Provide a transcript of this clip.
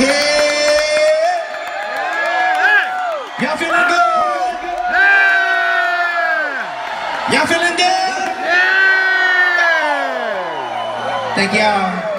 Yeah! Y'all feeling good? Y'all feeling good? Yeah! Thank y'all.